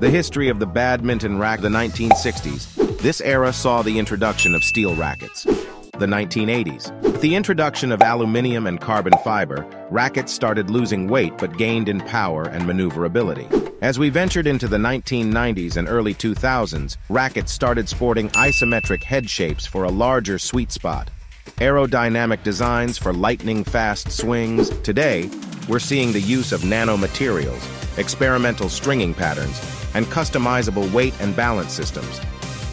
The history of the badminton racket the 1960s. This era saw the introduction of steel rackets. The 1980s. With the introduction of aluminium and carbon fiber, rackets started losing weight but gained in power and maneuverability. As we ventured into the 1990s and early 2000s, rackets started sporting isometric head shapes for a larger sweet spot. Aerodynamic designs for lightning-fast swings. Today, we're seeing the use of nanomaterials, experimental stringing patterns, and customizable weight and balance systems,